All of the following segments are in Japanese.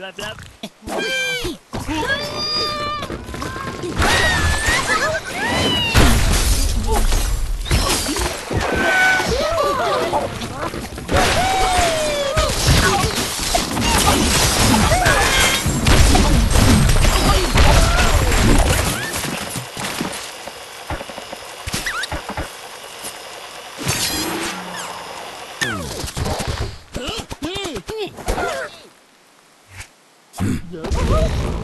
Blabla. Yes.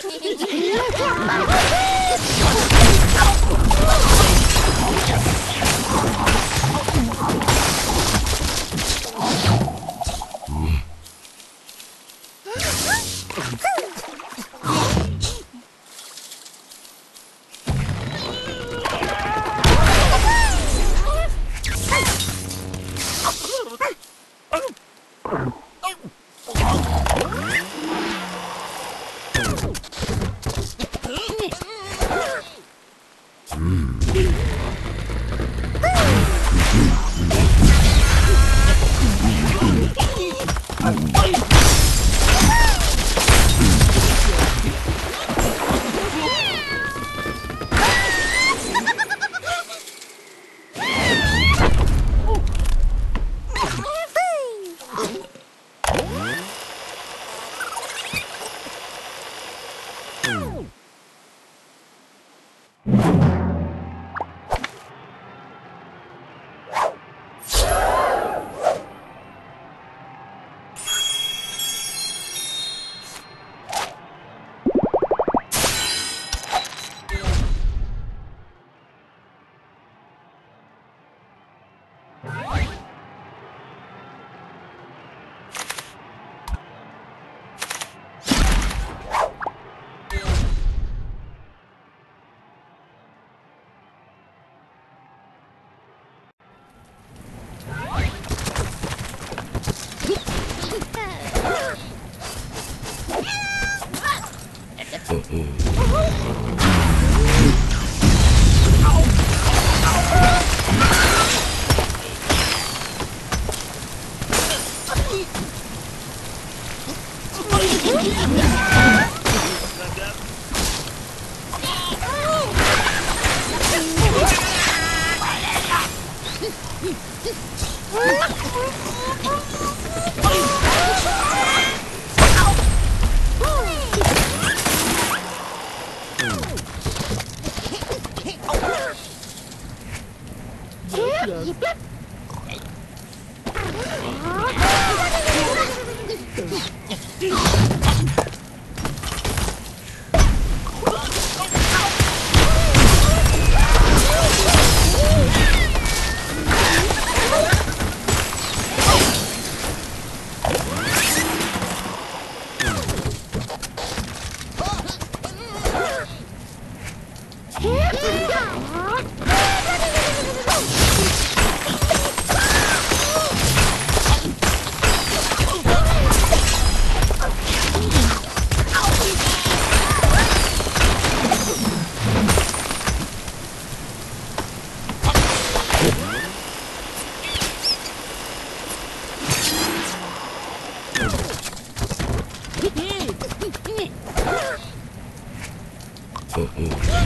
Oh, my God. う Uh-oh.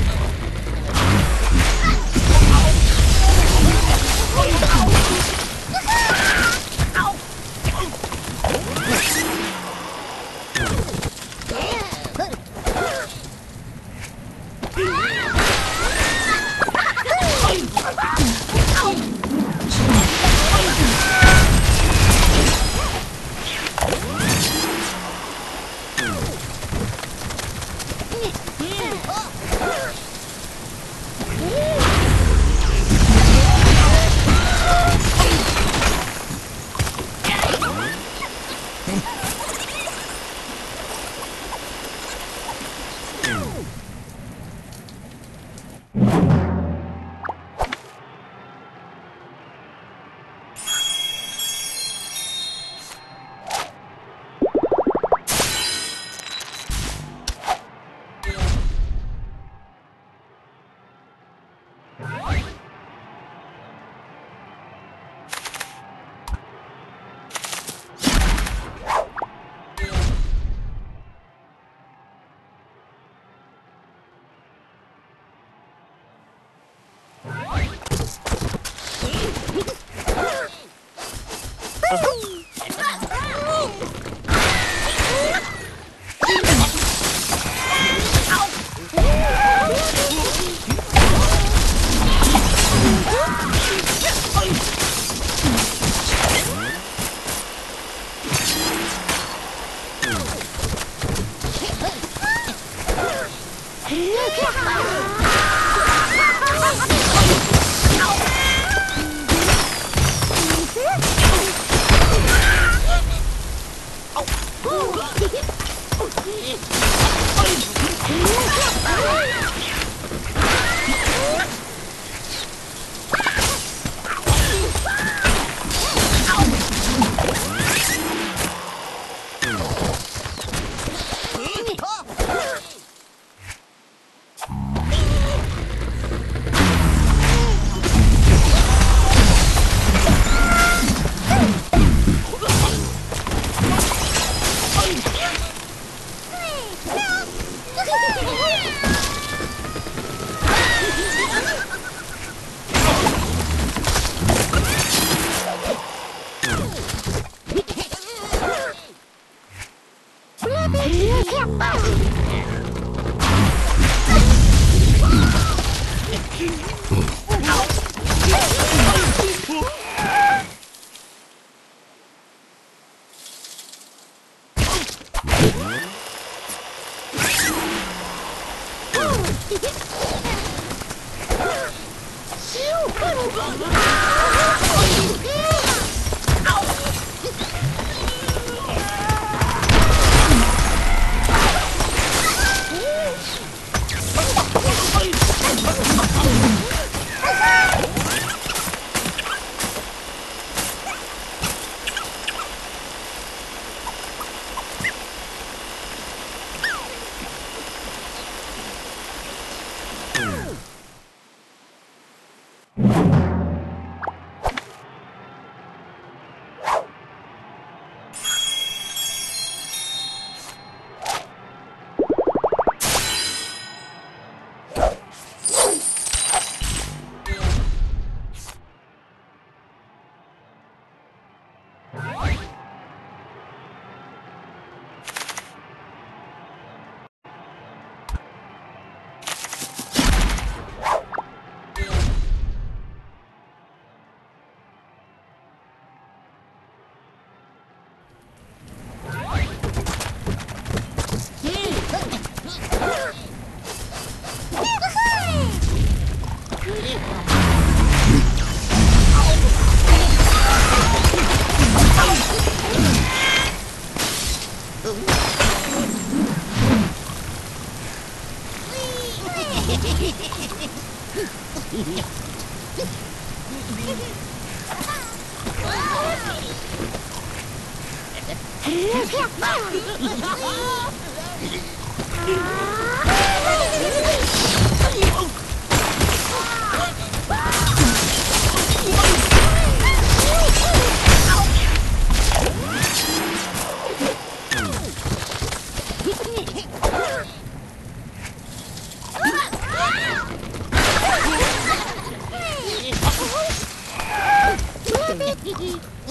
Oh. Hee hee.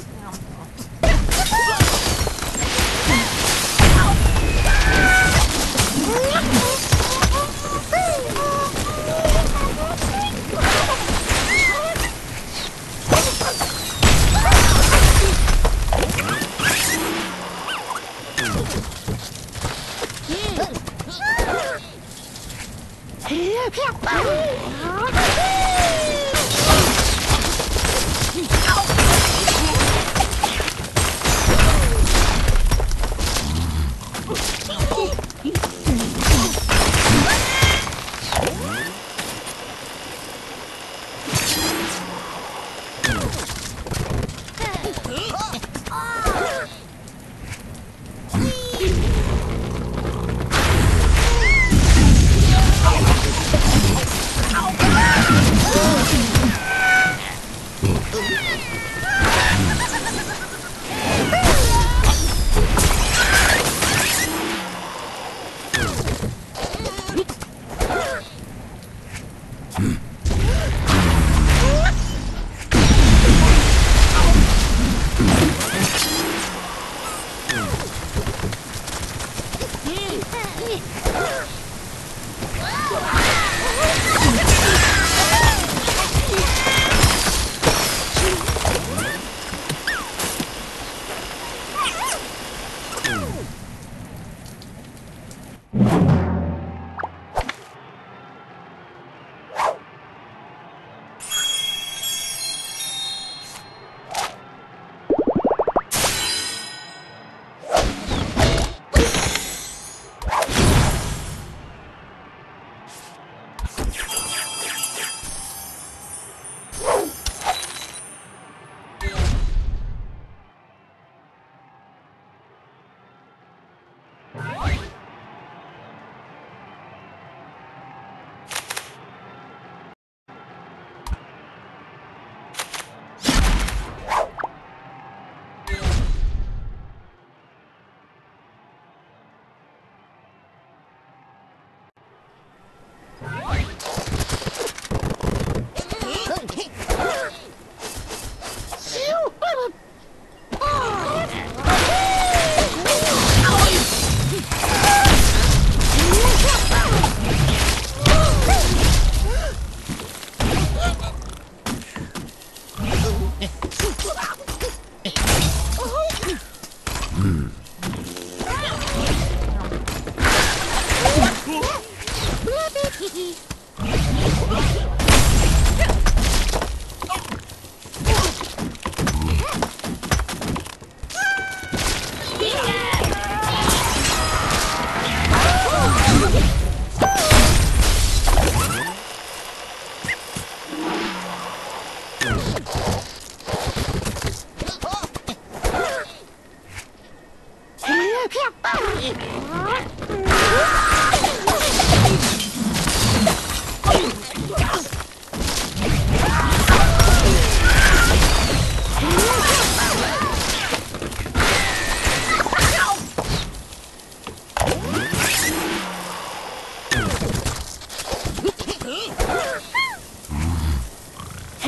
に。